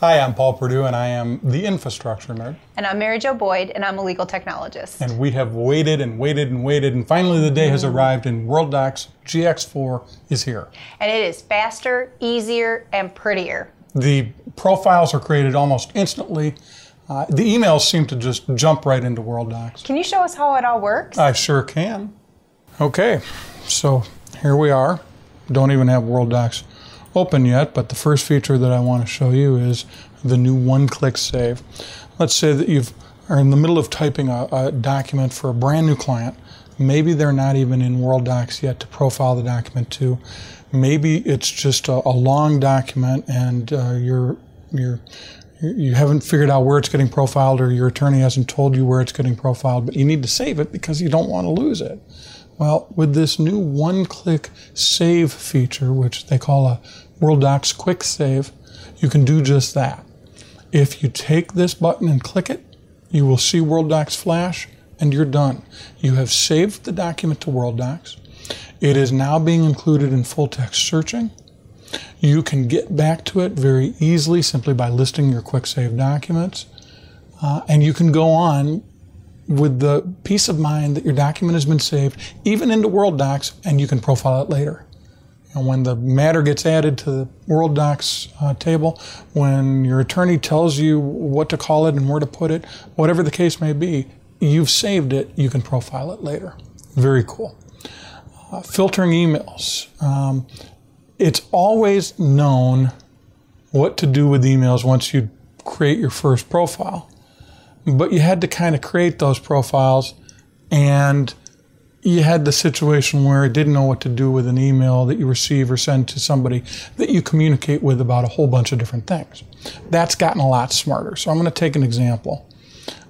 Hi, I'm Paul Purdue, and I am the infrastructure nerd. And I'm Mary Jo Boyd, and I'm a legal technologist. And we have waited and waited and waited, and finally the day has arrived, and Worldox GX4 is here. And it is faster, easier, and prettier. The profiles are created almost instantly. Uh, the emails seem to just jump right into Worldox. Can you show us how it all works? I sure can. Okay, so here we are. Don't even have Worldox open yet, but the first feature that I want to show you is the new one-click save. Let's say that you are in the middle of typing a, a, document for a brand new client. Maybe they're not even in Worldox yet to profile the document to. Maybe it's just a, a long document and uh, you're you're you haven't figured out where it's getting profiled or your attorney hasn't told you where it's getting profiled, but you need to save it because you don't want to lose it. Well, with this new one-click save feature, which they call a Worldox Quick Save, you can do just that. If you take this button and click it, you will see Worldox flash and you're done. You have saved the document to Worldox. It is now being included in full text searching. You can get back to it very easily simply by listing your quick save documents. Uh, and you can go on with the peace of mind that your document has been saved, even into Worldox, and you can profile it later. And when the matter gets added to the Worldox uh, table, when your attorney tells you what to call it and where to put it, whatever the case may be, you've saved it, you can profile it later. Very cool. Uh, filtering emails. Um, it's always known what to do with emails once you create your first profile but you had to kind of create those profiles and you had the situation where it didn't know what to do with an email that you receive or send to somebody that you communicate with about a whole bunch of different things. That's gotten a lot smarter. So I'm going to take an example.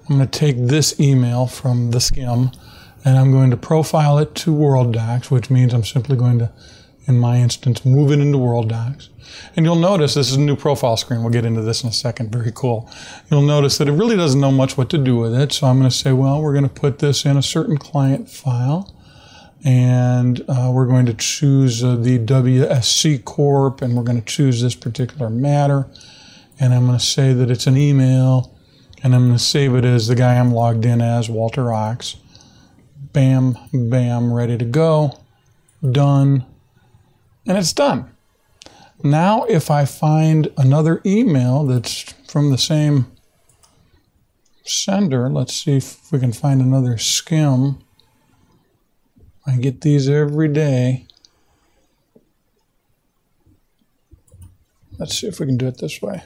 I'm going to take this email from the skim and I'm going to profile it to Worldox, which means I'm simply going to, in my instance, move it into Worldox. And you'll notice this is a new profile screen. We'll get into this in a second. Very cool. You'll notice that it really doesn't know much what to do with it. So I'm going to say, well, we're going to put this in a certain client file. And uh, we're going to choose uh, the WSC Corp. And we're going to choose this particular matter. And I'm going to say that it's an email. And I'm going to save it as the guy I'm logged in as, Walter Ox. Bam, bam, ready to go. Done. And it's done. Now, if I find another email that's from the same sender, let's see if we can find another skim. I get these every day. Let's see if we can do it this way.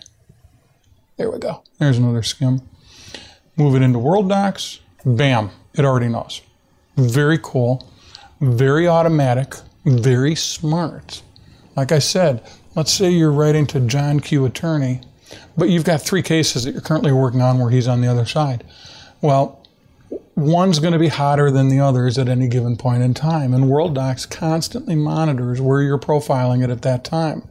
There we go. There's another skim. Move it into Worldox. Bam, it already knows. Very cool, very automatic, very smart. Like I said, Let's say you're writing to John Q. Attorney, but you've got three cases that you're currently working on where he's on the other side. Well, one's going to be hotter than the others at any given point in time, and Worldox constantly monitors where you're profiling it at that time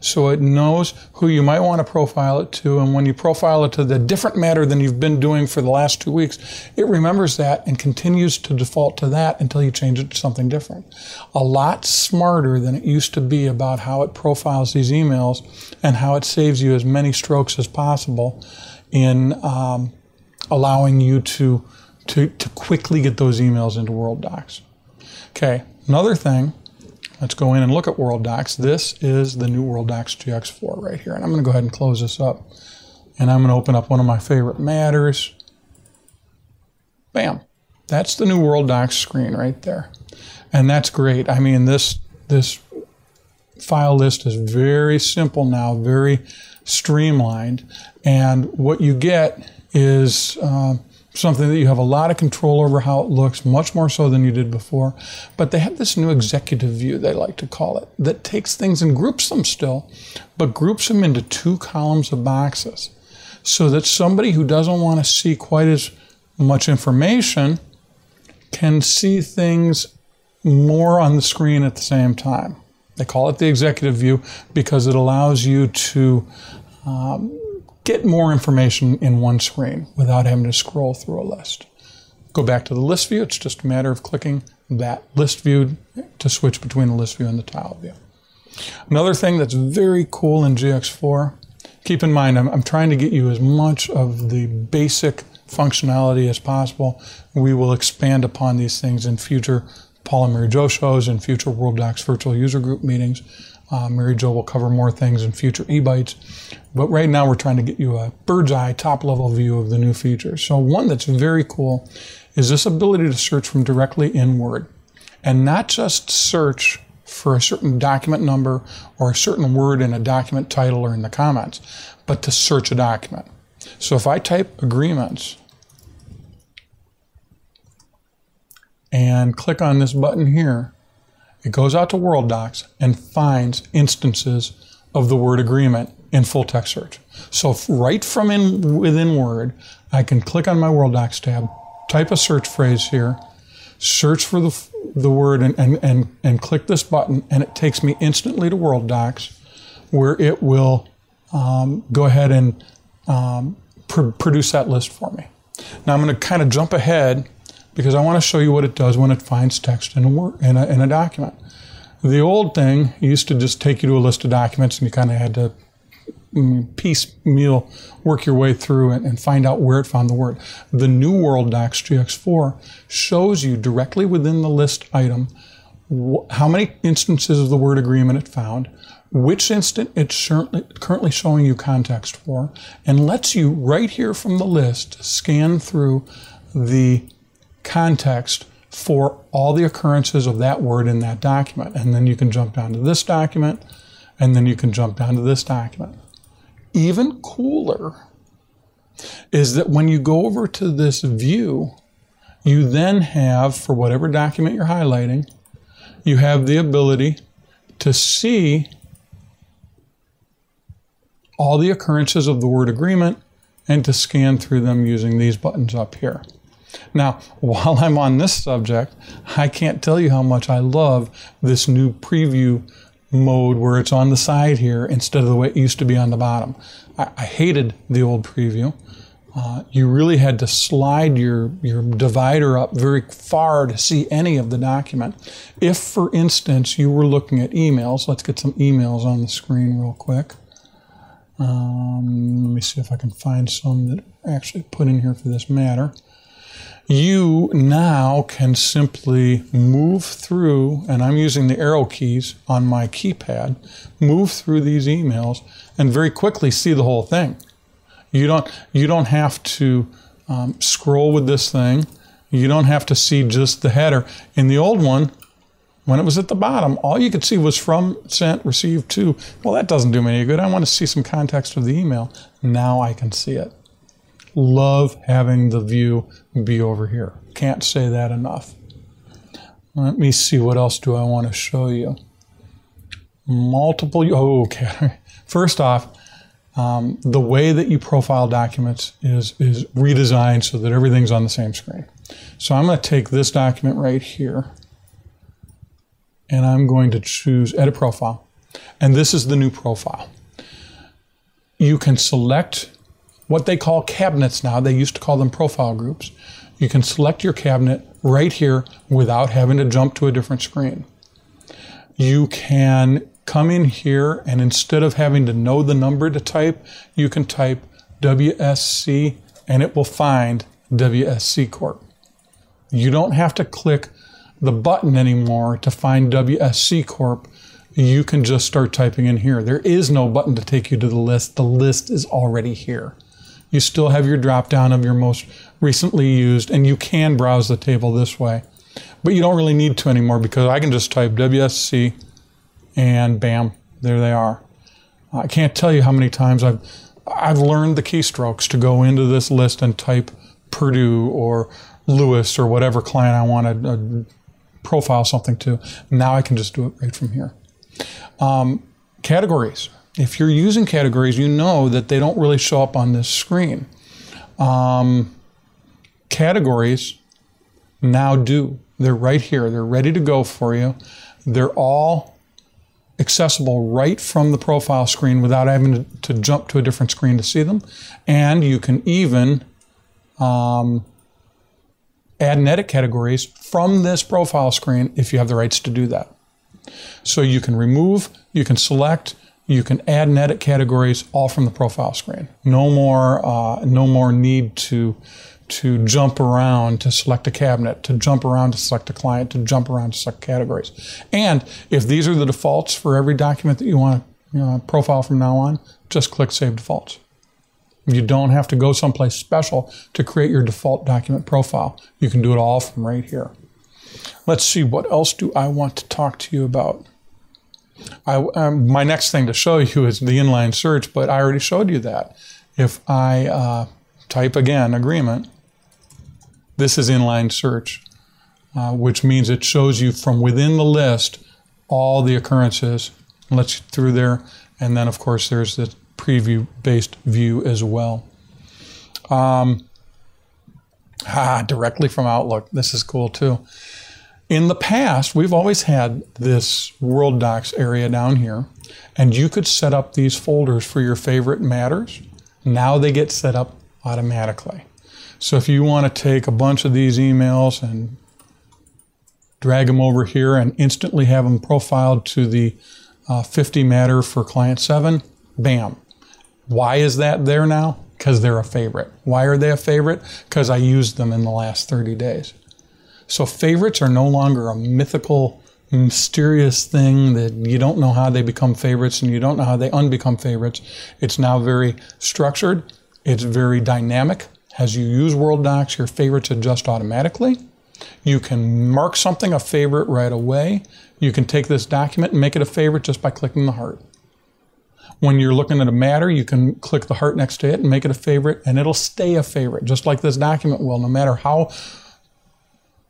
so it knows who you might want to profile it to. And when you profile it to the different matter than you've been doing for the last two weeks, it remembers that and continues to default to that until you change it to something different. A lot smarter than it used to be about how it profiles these emails and how it saves you as many strokes as possible in um, allowing you to, to, to quickly get those emails into Worldox. Okay, another thing Let's go in and look at Worldox. This is the new Worldox GX4 right here. And I'm going to go ahead and close this up. And I'm going to open up one of my favorite matters. Bam. That's the new Worldox screen right there. And that's great. I mean, this, this file list is very simple now, very streamlined. And what you get is uh, something that you have a lot of control over how it looks, much more so than you did before. But they have this new executive view, they like to call it, that takes things and groups them still, but groups them into two columns of boxes so that somebody who doesn't want to see quite as much information can see things more on the screen at the same time. They call it the executive view because it allows you to um, get more information in one screen without having to scroll through a list. Go back to the list view. It's just a matter of clicking that list view to switch between the list view and the tile view. Another thing that's very cool in GX4 keep in mind, I'm, I'm trying to get you as much of the basic functionality as possible. We will expand upon these things in future Paul and Mary Jo shows and future Worldox virtual user group meetings. Uh, Mary Jo will cover more things in future e-bites. But right now we're trying to get you a bird's eye top level view of the new features. So one that's very cool is this ability to search from directly in Word and not just search for a certain document number or a certain word in a document title or in the comments, but to search a document. So if I type agreements and click on this button here, it goes out to Worldox and finds instances of the word agreement in full text search. So right from in within Word, I can click on my Worldox tab, type a search phrase here, search for the, the word and, and, and, and click this button and it takes me instantly to Worldox where it will um, go ahead and um, pr- produce that list for me. Now I'm going to kind of jump ahead because I want to show you what it does when it finds text in a, word, in a, in a document. The old thing used to just take you to a list of documents and you kind of had to mm, piecemeal work your way through and, and, find out where it found the word. The new Worldox GX4 shows you directly within the list item how many instances of the word agreement it found, which instant it's currently showing you context for, and lets you right here from the list scan through the context for all the occurrences of that word in that document. And then you can jump down to this document, and then you can jump down to this document. Even cooler is that when you go over to this view, you then have, for whatever document you're highlighting, you have the ability to see all the occurrences of the word agreement and to scan through them using these buttons up here. Now, while I'm on this subject, I can't tell you how much I love this new preview mode where it's on the side here instead of the way it used to be on the bottom. I, I hated the old preview. Uh, you really had to slide your, your divider up very far to see any of the document. If, for instance, you were looking at emails, let's get some emails on the screen real quick. Um, let me see if I can find some that actually put in here for this matter you now can simply move through, and I'm using the arrow keys on my keypad, move through these emails and very quickly see the whole thing. You don't, you don't have to um, scroll with this thing. You don't have to see just the header. In the old one, when it was at the bottom, all you could see was from, sent, received to. Well, that doesn't do me any good. I want to see some context of the email. Now I can see it love having the view be over here. Can't say that enough. Let me see what else do I want to show you. Multiple, oh, okay. First off, um, the way that you profile documents is, is redesigned so that everything's on the same screen. So I'm going to take this document right here and I'm going to choose Edit Profile. And this is the new profile. You can select what they call cabinets now. They used to call them profile groups. You can select your cabinet right here without having to jump to a different screen. You can come in here and instead of having to know the number to type, you can type WSC and it will find WSC Corp. You don't have to click the button anymore to find WSC Corp. You can just start typing in here. There is no button to take you to the list. The list is already here you still have your drop down of your most recently used, and you can browse the table this way. But you don't really need to anymore because I can just type WSC and bam, there they are. I can't tell you how many times I've I've learned the keystrokes to go into this list and type Purdue or Lewis or whatever client I want to uh, profile something to. Now I can just do it right from here. Um, categories if you're using categories, you know that they don't really show up on this screen. Um, categories now do. They're right here. They're ready to go for you. They're all accessible right from the profile screen without having to, jump to a different screen to see them. And you can even um, add and edit categories from this profile screen if you have the rights to do that. So you can remove, you can select, You can add and edit categories all from the profile screen. No more, uh, no more need to to jump around to select a cabinet, to jump around to select a client, to jump around to select categories. And if these are the defaults for every document that you want to know, profile from now on, just click Save Defaults. You don't have to go someplace special to create your default document profile. You can do it all from right here. Let's see, what else do I want to talk to you about? I, um, my next thing to show you is the inline search, but I already showed you that. If I uh, type again agreement, this is inline search, uh, which means it shows you from within the list all the occurrences, lets you through there, and then of course there's the preview based view as well. Um, ah, directly from Outlook. This is cool too. In the past, we've always had this Worldox area down here, and you could set up these folders for your favorite matters. Now they get set up automatically. So if you want to take a bunch of these emails and drag them over here and instantly have them profiled to the uh, 50 matter for client 7, bam. Why is that there now? Because they're a favorite. Why are they a favorite? Because I used them in the last 30 days. So favorites are no longer a mythical, mysterious thing that you don't know how they become favorites and you don't know how they unbecome favorites. It's now very structured. It's very dynamic. As you use Worldox, your favorites adjust automatically. You can mark something a favorite right away. You can take this document and make it a favorite just by clicking the heart. When you're looking at a matter, you can click the heart next to it and make it a favorite, and it'll stay a favorite, just like this document will, no matter how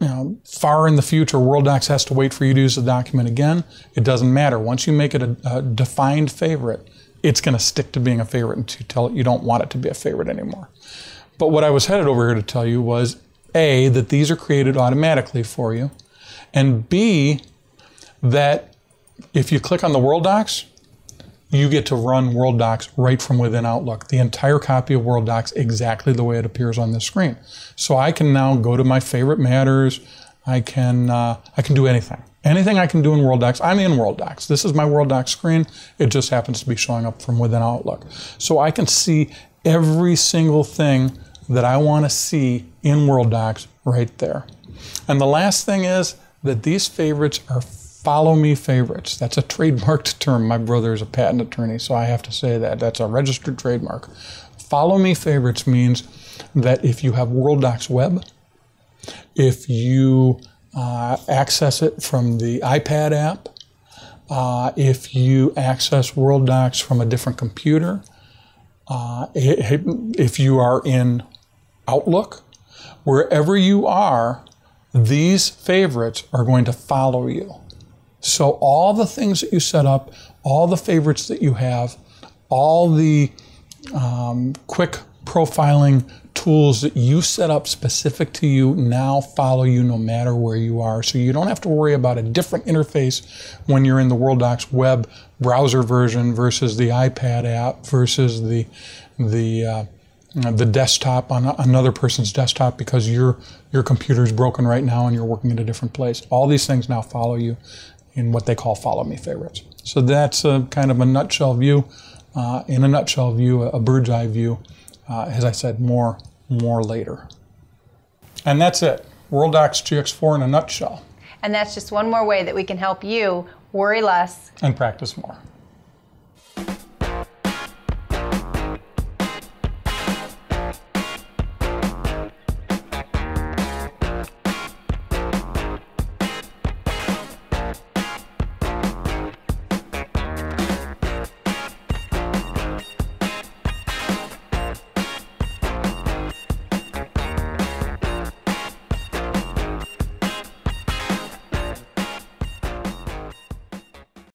you know, far in the future, Worldox has to wait for you to use the document again. It doesn't matter. Once you make it a, a defined favorite, it's going to stick to being a favorite until you tell it you don't want it to be a favorite anymore. But what I was headed over here to tell you was A, that these are created automatically for you, and B, that if you click on the Worldox, you get to run Worldox right from within Outlook. The entire copy of Worldox exactly the way it appears on the screen. So I can now go to my favorite matters. I can uh, I can do anything. Anything I can do in Worldox, I'm in Worldox. This is my Worldox screen. It just happens to be showing up from within Outlook. So I can see every single thing that I want to see in Worldox right there. And the last thing is that these favorites are follow me favorites. That's a trademarked term. My brother is a patent attorney, so I have to say that. That's a registered trademark. Follow me favorites means that if you have Worldox Web, if you uh, access it from the iPad app, uh, if you access Worldox from a different computer, uh, if you are in Outlook, wherever you are, these favorites are going to follow you. So all the things that you set up, all the favorites that you have, all the um, quick profiling tools that you set up specific to you now follow you no matter where you are. So you don't have to worry about a different interface when you're in the Worldox web browser version versus the iPad app versus the the uh, the desktop on another person's desktop because your your computer is broken right now and you're working in a different place. All these things now follow you in what they call follow me favorites. So that's a kind of a nutshell view. Uh, in a nutshell view, a bird's eye view. Uh, as I said, more more later. And that's it. Worldox GX4 in a nutshell. And that's just one more way that we can help you worry less and practice more.